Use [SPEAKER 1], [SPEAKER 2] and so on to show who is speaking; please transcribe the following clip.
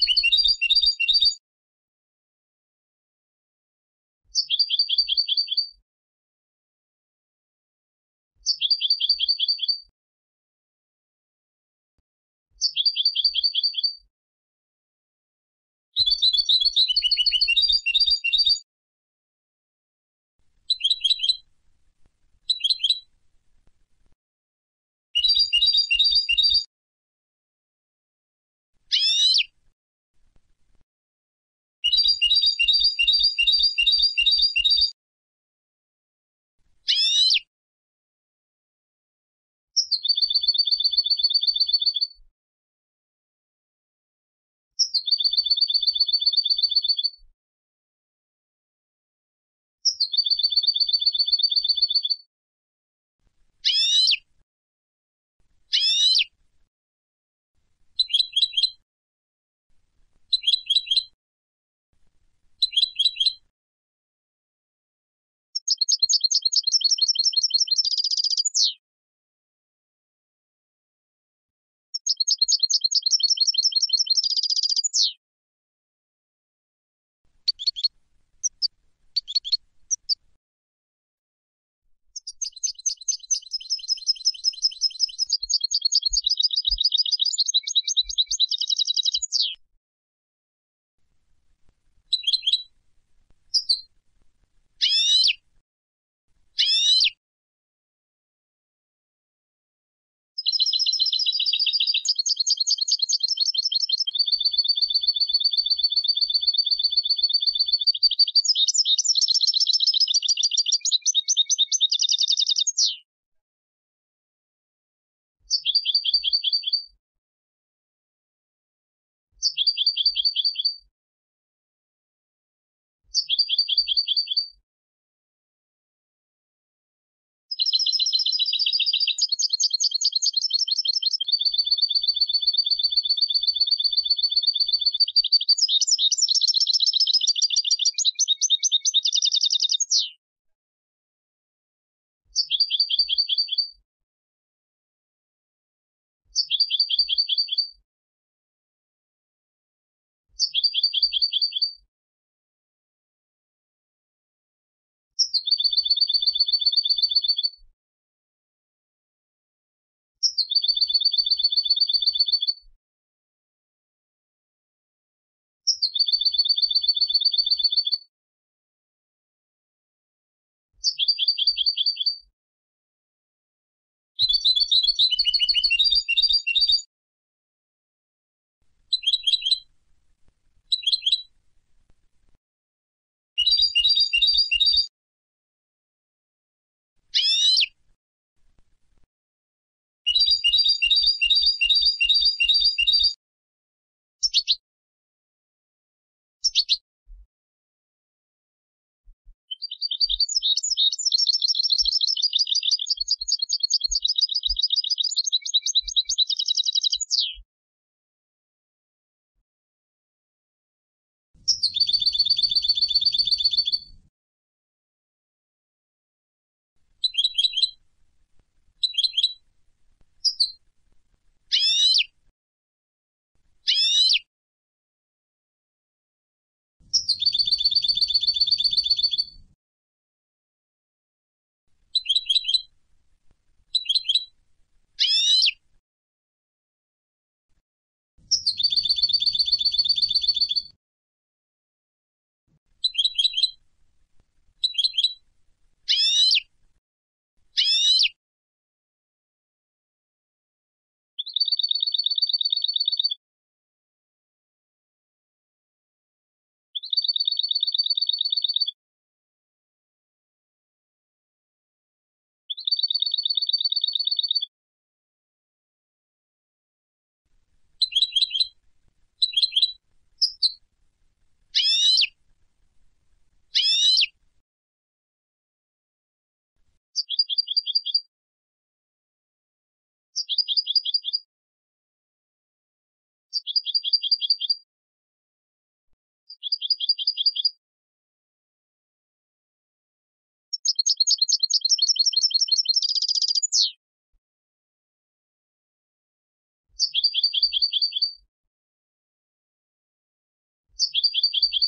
[SPEAKER 1] ハハハハ Thank you.